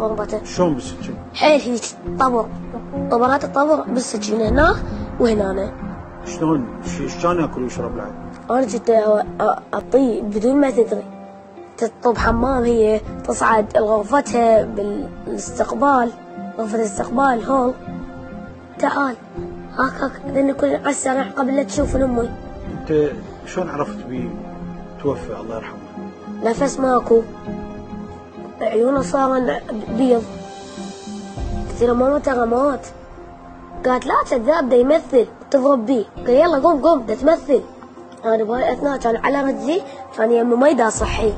ضربته شلون بالسكين؟ حيل هيك طبر طبرات الطبر بالسكين هنا وهنا شلون؟ ش- إيش كان ياكل ويشرب بعد؟ أنا كنت اطي بدون ما تدري. تطب حمام هي تصعد غرفتها بالاستقبال. غرفة الاستقبال هول. تعال. هاك هاك. لأن كل على السريع قبل لا تشوف امي أنت شلون عرفت بي توفى الله يرحمه؟ نفس ماكو. عيونه صار بيض. قلت له ماما ترى مات. قالت لا كذاب ده يمثل. تضرب بيه. قال يلا قوم قوم ده تمثل. أنا بهاي الاثناء كان على رجلي كان يمي مي صحي.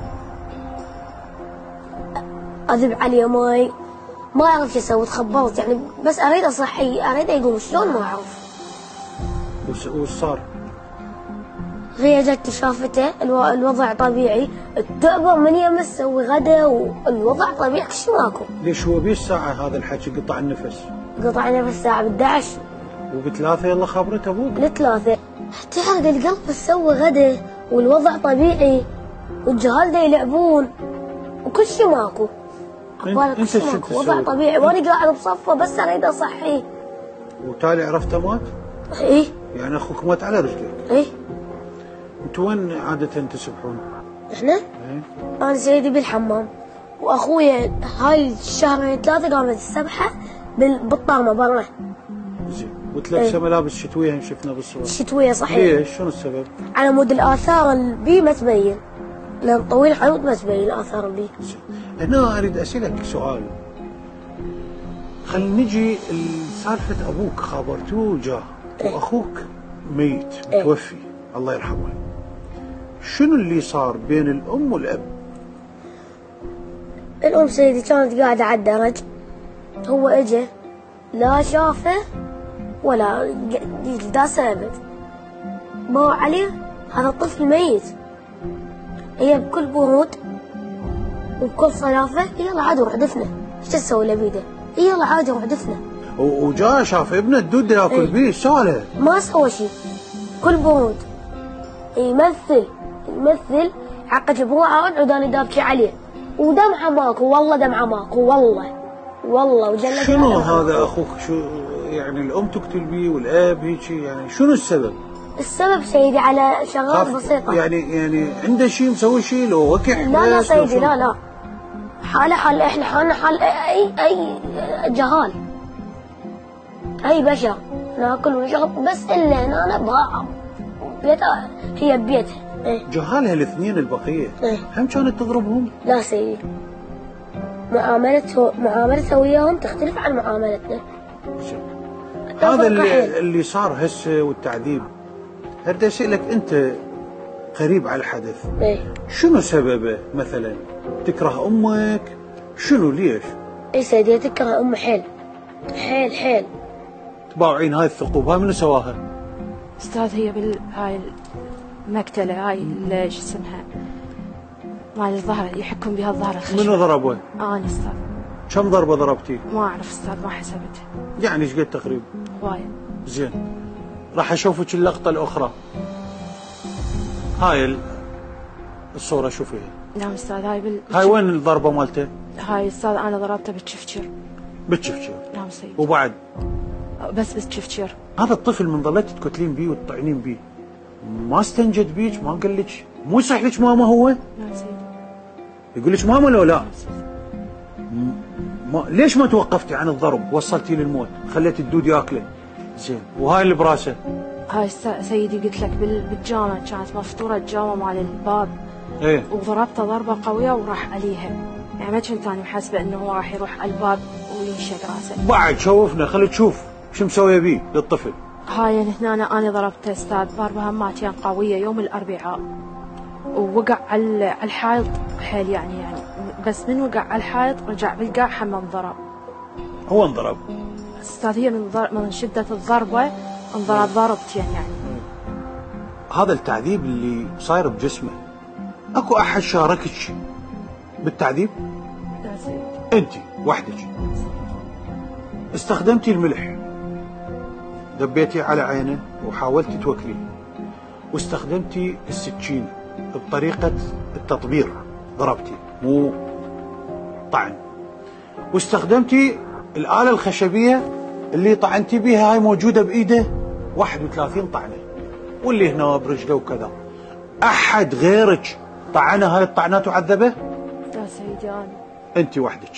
أذب عليه ماي ما اعرف شو أسوي تخبرت. يعني بس أريد أصحي أريد يقوم شلون ما أعرف. وش صار؟ جت شافته الو- الوضع طبيعي. التعبر من يم تسوي غدا والوضع طبيعي. كل شيء ماكو. ليش هو بيش ساعة هذا الحكي؟ قطع النفس. قطع نفس الساعة ب 11 وبثلاثة يلا خبرت أبوك لثلاثة تحرق القلب تسوي غدا والوضع طبيعي والجهال دا يلعبون. وكل شيء ماكو. أخبارك كل أنت شيء شو وضع؟ طبيعي. وأنا قاعد بصفه بس اريد اصحيه وتالي عرفته مات؟ إيه. يعني أخوك مات على رجلك. إيه. أنتوا وين عادة تسبحون؟ إحنا إيه؟ أنا سيدي بالحمام واخويا هاي الشهرين ثلاثة قامت السبحة بال- بالطامة برا زين وتلبسه إيه. ملابس شتوية هم شفنا بالصور الشتوية صحيح ليش؟ شنو السبب؟ على مود الآثار البي ما تبين لأن طويل حنوت ما تبين آثار البي زين. هنا أريد أسألك سؤال خل نجي لسالفة أبوك خابرتوه جاه إيه. وأخوك ميت إيه. متوفي الله يرحمه شنو اللي صار بين الأم والأب؟ الأم سيدي كانت قاعدة على الدرج. هو إجا لا شافه ولا دا ثابت باع عليه هذا الطفل ميت. هي بكل برود وبكل صلافة يلا عاد روح دفنه. إيش تسوي له بيده؟ يلا عاد روح دفنه. وجاء شاف ابنه الدود ياكل إيه. بيه ساله؟ ما سوى شيء كل برود يمثل. يمثل حق اقعد أنا دابكي عليه ودمعه ماكو والله دمعه ماكو والله. والله وجل شنو. هذا أخوك؟ شو يعني الأم تقتل بيه والآب هيك يعني شنو السبب؟ السبب سيدي على شغلات بسيطة. يعني يعني عنده شيء مسوي شيء لو وكح لا لا سيدي؟ لا لا. حالة حال إحنا حالنا حال اي اي جهال. أي بشر. ناكل ونشرب بس إلا إن أنا بيتها هي ببيتها إيه. جهالها الاثنين البقية. إيه. هم كانت تضربهم؟ لا سيدي. معاملته معاملته وياهم تختلف عن معاملتنا. هذا اللي. اللي صار هسه والتعذيب. اريد اسالك أنت قريب على الحدث. إيه. شنو سببه مثلا؟ تكره أمك؟ شنو؟ ليش؟ اي سيدي تكره أم حيل. حيل حيل. تباوعين هاي الثقوب هاي من سواها؟ أستاذ هي بال المقتلة هاي ال- شو اسمها؟ مال الظهر يحكون بها الظهر الخشب. منو ضربه؟ أنا أستاذ كم ضربة ضربتي؟ ما أعرف أستاذ ما حسبت يعني إيش قد تقريبا؟ هواية زين. راح أشوفك اللقطة الأخرى. هاي ال- الصورة شوفيها نعم أستاذ هاي بال هاي وين الضربة مالته؟ هاي أستاذ أنا ضربته بالشفشر بالشفشر نعم سيد وبعد؟ بس بالشفشر هذا الطفل من ظليت تقتلين بيه وتطعنين بيه. ما استنجد بيك ما قال لك. مو يصيح لك ماما هو؟ يقول لك ماما لو لا؟ ما ليش ما توقفتي عن الضرب؟ وصلتي للموت خليت الدود ياكله. زين وهاي اللي براسه. هاي سيدي قلت لك بال- بالجامع كانت مفطورة الجامع مال الباب. إيه. وضربته ضربة قوية وراح عليها يعني ما كنت أنا محاسبة إنه هو راح يروح على الباب وينشق راسه. بعد شوفنا خلي تشوف شو مسوية بيه للطفل هاي هنا أنا, أنا ضربته أستاذ ضربة هماتين قوية يوم الأربعاء. ووقع على الحائط حيل يعني يعني بس من وقع على الحائط رجع بالقاع حمى انضرب. هو انضرب. أستاذ هي من, ضر... من شدة الضربة انضرب ضربتين يعني هذا التعذيب اللي صاير بجسمه. أكو أحد شاركك بالتعذيب؟ لا أنت وحدك. استخدمتي الملح. دبيتي على عينه وحاولتي توكليه واستخدمتي السكين بطريقة التطبير ضربتي. مو طعن. واستخدمتي الآلة الخشبية اللي طعنتي بيها. هاي موجودة بإيده. 31 طعنة. واللي هنا برجله وكذا. أحد غيرك طعنه؟ هاي الطعنات وعذبه يا سيدي أنا. أنت وحدك.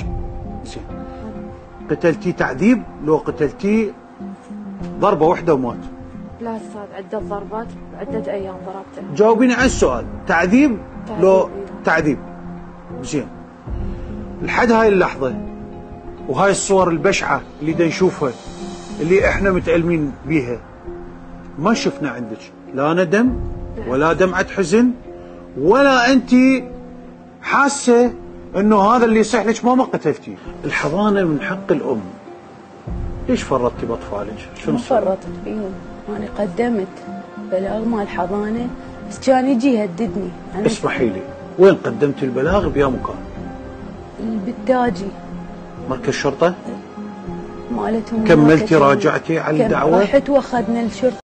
زين. قتلتي تعذيب؟ لو قتلتي ضربة واحدة ومات لا أستاذ عدة ضربات عده أيام ضربته. جاوبيني على السؤال. تعذيب؟ لو تعذيب، إيه. تعذيب. زين. لحد هاي اللحظة وهاي الصور البشعة اللي دا نشوفها اللي إحنا متألمين بيها ما شفنا عندك. لا ندم ولا دمعة حزن ولا أنت حاسة إنه هذا اللي يصيح لك ماما قتلتيه الحضانة من حق الأم. ليش فرطتي باطفالك؟ شنو؟ فرطت بيهم أنا قدمت بلاغ مال حضانة بس كان يجي يهددني اسمحي لي وين قدمت البلاغ بيا مكان؟ بالتاجي مركز شرطة؟ مالتهم كملتي راجعتي على الدعوة؟ رحت وأخذنا الشرطة